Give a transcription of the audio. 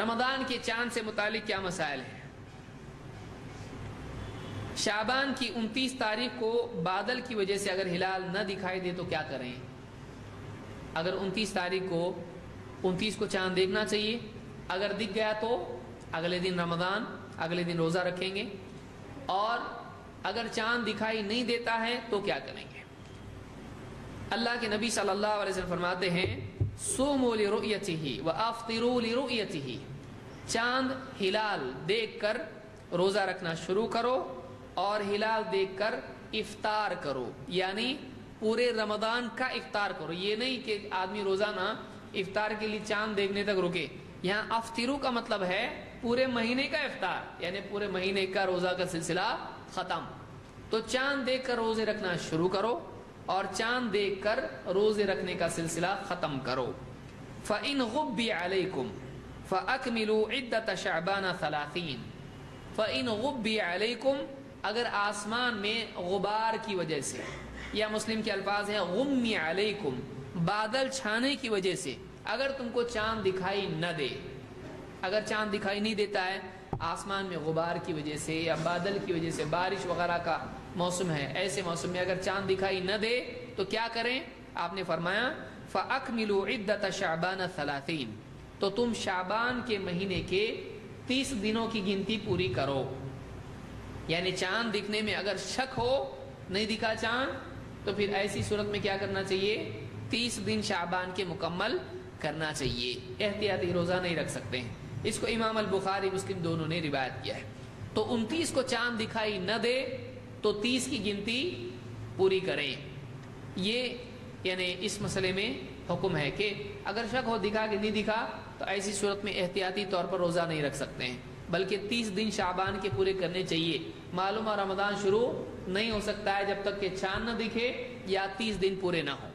رمضان کے چاند سے متعلق کیا مسائل ہیں؟ شابان کی انتیس تاریخ کو بادل کی وجہ سے اگر ہلال نہ دکھائی دے تو کیا کریں؟ اگر انتیس تاریخ کو انتیس کو چاند دیکھنا چاہیے، اگر دکھ گیا تو اگلے دن رمضان، اگلے دن روزہ رکھیں گے، اور اگر چاند دکھائی نہیں دیتا ہے تو کیا کریں گے؟ اللہ کے نبی صلی اللہ علیہ وسلم فرماتے ہیں سومو لرؤیتہی و افطرو چاند ہلال دیکھ کر روزہ رکھنا شروع کرو اور ہلال دیکھ کر افطار کرو یعنی پورے رمضان کا افطار کرو۔ یہ نہیں کہ آدمی روزانہ افطار کے لیے چاند دیکھنے تک رکے۔ یہاں افطرو کا مطلب ہے پورے مہینے کا افطار یعنی پورے مہینے کا روزہ کا سلسلہ ختم۔ تو چاند دیکھ کر روزے رکھنا شروع کرو اور چاند دیکھ کر روزے رکھنے کا سلسلہ ختم کرو۔ فَإِنْ غُبِّ عَلَيْكُمْ فَأَكْمِلُوا عِدَّةَ شَعْبَانَ ثَلَاثِينَ۔ فَإِنْ غُبِّ عَلَيْكُمْ اگر آسمان میں غبار کی وجہ سے یا مسلم کے الفاظ ہیں غمی علیکم بادل چھانے کی وجہ سے اگر تم کو چاند دکھائی نہ دے۔ اگر چاند دکھائی نہیں دیتا ہے، آسمان میں غبار کی وجہ سے یا بادل کی وجہ سے، بارش وغیرہ کا موسم ہے، ایسے موسم میں اگر چاند دکھائی نہ دے تو کیا کریں؟ آپ نے فرمایا، فَأَكْمِلُوا عِدَّةَ شَعْبَانَ ثَلَاثِينَ تو تم شعبان کے مہینے کے تیس دنوں کی گنتی پوری کرو۔ یعنی چاند دکھنے میں اگر شک ہو، نہیں دکھا چاند، تو پھر ایسی صورت میں کیا کرنا چاہیے؟ تیس دن شعبان کے مکمل کرنا چاہیے۔ احتیاطی روزہ نہیں رکھ سکتے۔ ہیں اس کو امام البخاری مسلم دونوں نے روایت کیا ہے۔ تو انتیس کو چاند دکھائی نہ دے تو تیس کی گنتی پوری کریں۔ یہ یعنی اس مسئلے میں حکم ہے کہ اگر شک ہو دکھا کہ نہیں دکھا تو ایسی صورت میں احتیاطی طور پر روزہ نہیں رکھ سکتے ہیں۔ بلکہ تیس دن شعبان کے پورے کرنے چاہیے۔ معلوم رمضان شروع نہیں ہو سکتا ہے جب تک کہ چاند نہ دکھے یا تیس دن پورے نہ ہوں۔